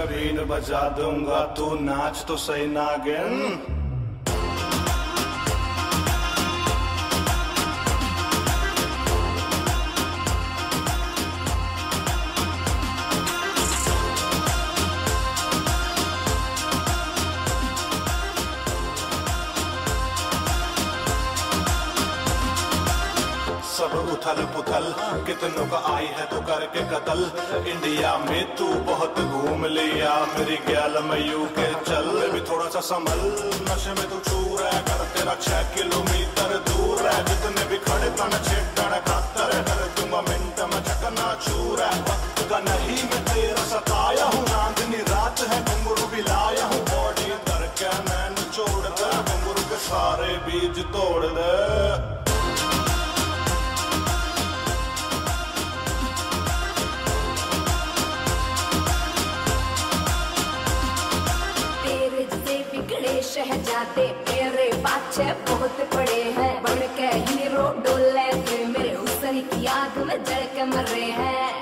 बजा दूँगा तू नाच तो सही नागिन। सब उथल पुथल। कितनों का आई है तो करके कतल। इंडिया में तू बहुत घूम लिया। मेरी गैल मयू के चल। भी थोड़ा सा संभल। नशे में तू चूर है। कर तेरा छह किलोमीटर दूर। शहजादे मेरे पाछे बहुत पड़े हैं। बन के हीरो डोले मेरे हुसन की आग में जल के मर रहे हैं।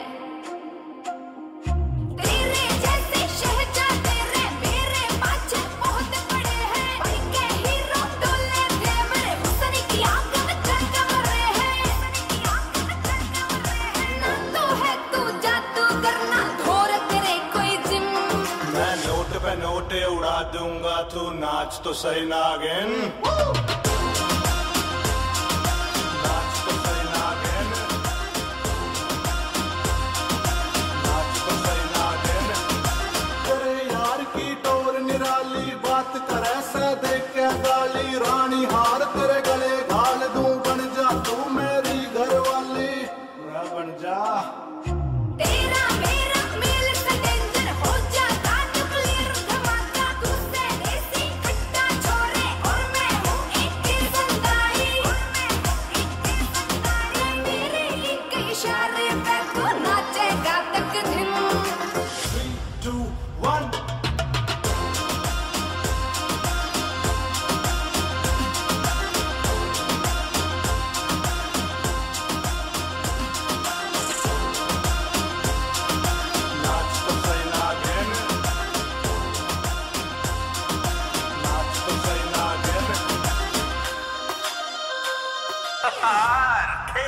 नोट उड़ा दूँगा तू नाच तो सही नागिन। तो तो यार की टोर निराली बात देख ¡Qué